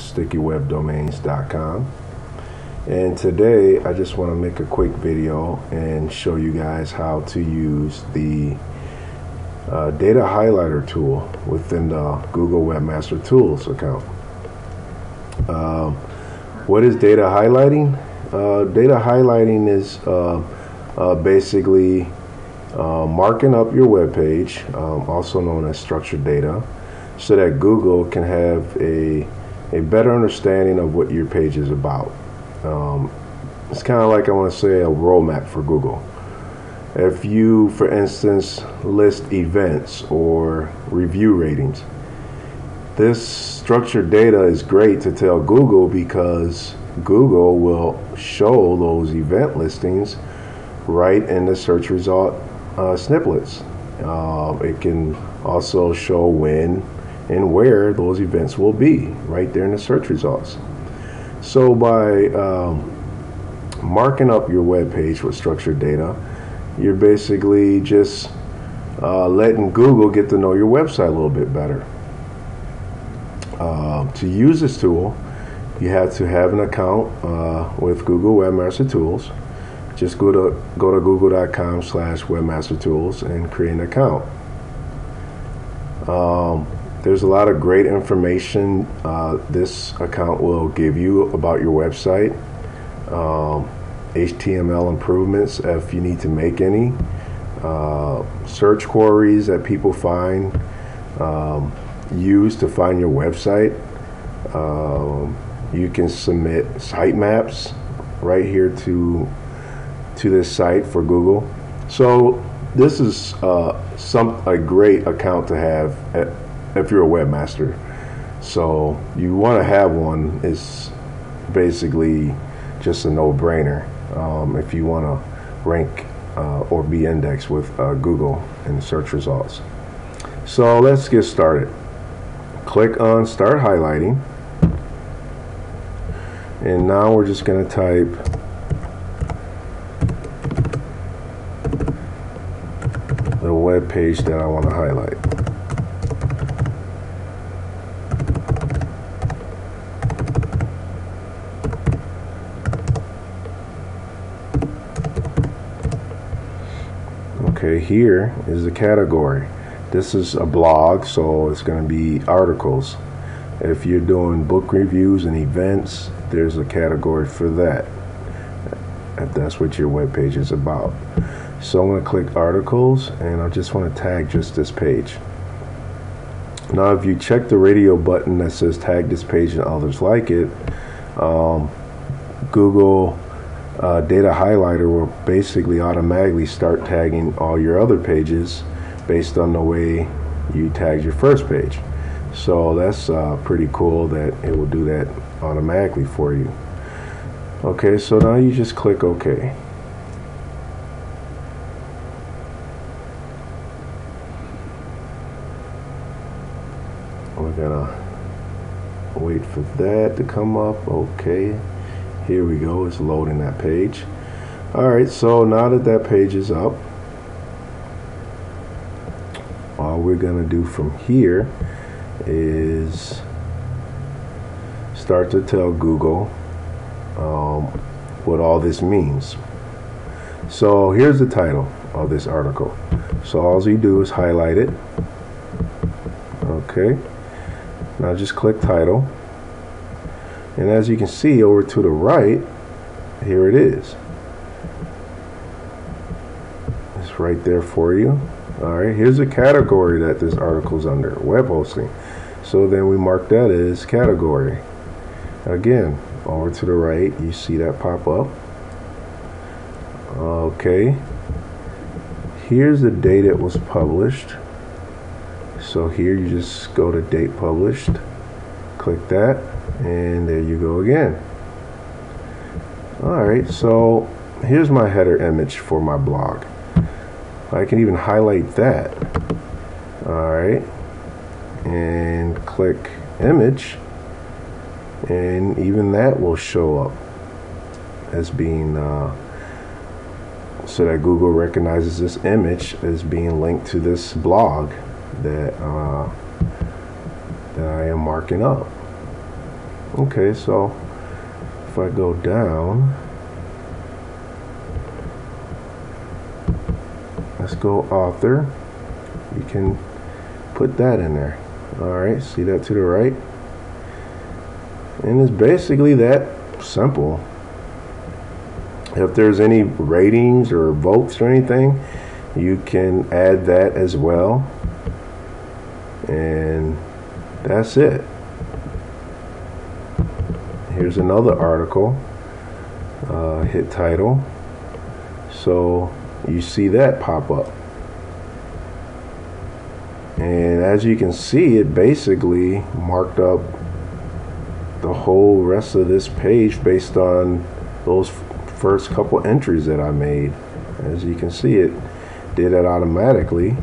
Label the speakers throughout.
Speaker 1: stickywebdomains.com and today I just want to make a quick video and show you guys how to use the uh, data highlighter tool within the Google Webmaster Tools account. Um, what is data highlighting? Uh, data highlighting is uh, uh basically uh, marking up your web page, um, also known as structured data, so that Google can have a, a better understanding of what your page is about. Um, it's kind of like I want to say a roadmap for Google. If you, for instance, list events or review ratings, this structured data is great to tell Google because Google will show those event listings right in the search result uh, snippets. Uh, it can also show when and where those events will be right there in the search results. So by um, marking up your web page with structured data, you're basically just uh, letting Google get to know your website a little bit better. Uh, to use this tool, you have to have an account uh, with Google Webmaster Tools just go to go to google.com slash webmastertools and create an account um, there's a lot of great information uh, this account will give you about your website. Um, html improvements if you need to make any. Uh, search queries that people find um, use to find your website. Um, you can submit sitemaps right here to to this site for Google. So this is uh, some a great account to have at, if you're a webmaster. So you want to have one. It's basically just a no-brainer um, if you want to rank uh, or be indexed with uh, Google in the search results. So let's get started. Click on Start Highlighting. And now we're just going to type the web page that I want to highlight. Okay, here is the category. This is a blog, so it's going to be articles. If you're doing book reviews and events, there's a category for that. If that's what your web page is about. So I'm going to click articles and I just want to tag just this page. Now if you check the radio button that says tag this page and others like it, um, Google uh, Data Highlighter will basically automatically start tagging all your other pages based on the way you tagged your first page. So that's uh, pretty cool that it will do that automatically for you. Okay, so now you just click OK. we're gonna wait for that to come up okay here we go it's loading that page. Alright so now that that page is up all we're gonna do from here is start to tell Google um, what all this means. So here's the title of this article. So all you do is highlight it. Okay. Now just click title. And as you can see over to the right, here it is. It's right there for you. All right, here's a category that this article is under, web hosting. So then we mark that as category. Again, over to the right, you see that pop up. Okay. Here's the date it was published so here you just go to date published click that and there you go again. Alright so here's my header image for my blog. I can even highlight that. Alright and click image and even that will show up as being uh, so that Google recognizes this image as being linked to this blog that uh, that I am marking up. Okay, so if I go down, let's go author. You can put that in there. All right, see that to the right? And it's basically that simple. If there's any ratings or votes or anything, you can add that as well. And that's it. Here's another article. Uh, hit title. So you see that pop up. And as you can see, it basically marked up the whole rest of this page based on those first couple entries that I made. As you can see, it did it automatically.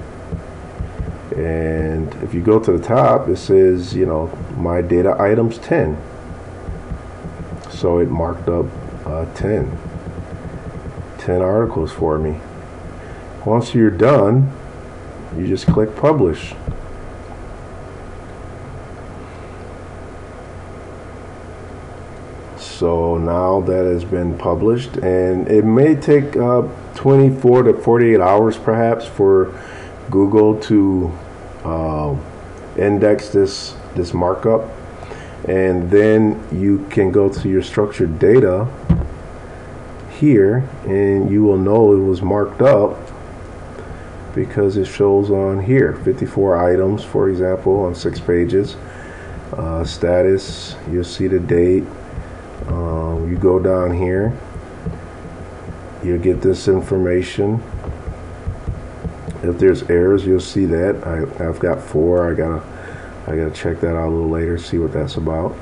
Speaker 1: And if you go to the top, it says, you know, my data items 10. So it marked up uh, 10. 10 articles for me. Once you're done, you just click publish. So now that has been published, and it may take uh, 24 to 48 hours perhaps for Google to uh, index this this markup, and then you can go to your structured data here, and you will know it was marked up because it shows on here 54 items for example on six pages. Uh, status you'll see the date. Um, you go down here you'll get this information. If there's errors you'll see that. I, I've got four I gotta I gotta check that out a little later see what that's about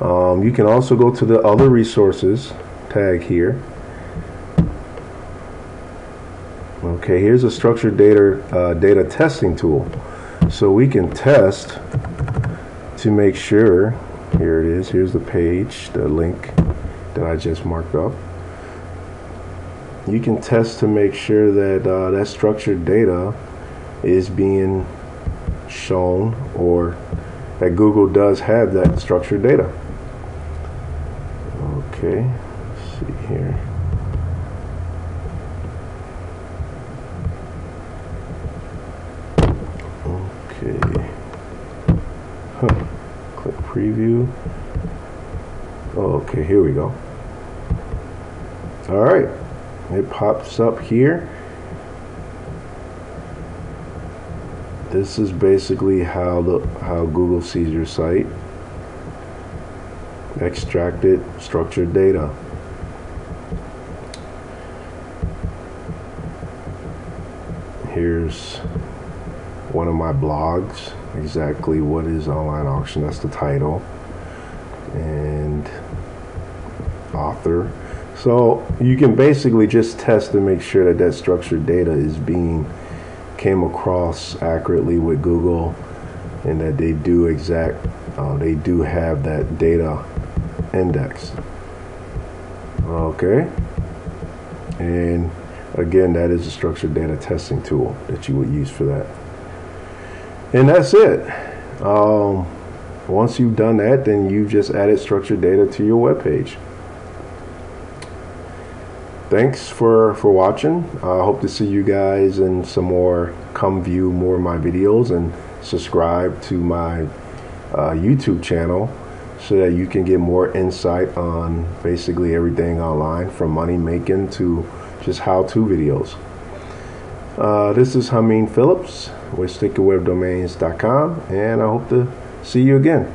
Speaker 1: um, you can also go to the other resources tag here Okay, here's a structured data uh, data testing tool. So we can test to make sure. Here it is. Here's the page, the link that I just marked up. You can test to make sure that uh, that structured data is being shown or that Google does have that structured data. Okay, let's see here. Okay. Huh. Click preview. Okay, here we go. All right. It pops up here. This is basically how the how Google sees your site. Extracted structured data. Here's one of my blogs exactly what is online auction that's the title and author so you can basically just test to make sure that that structured data is being came across accurately with Google and that they do exact uh, they do have that data index okay and again that is a structured data testing tool that you would use for that and that's it. Um, once you've done that, then you've just added structured data to your web page. Thanks for, for watching. I hope to see you guys in some more. Come view more of my videos and subscribe to my uh, YouTube channel so that you can get more insight on basically everything online from money making to just how to videos. Uh, this is Hameen Phillips with StickyWebDomains.com, and I hope to see you again.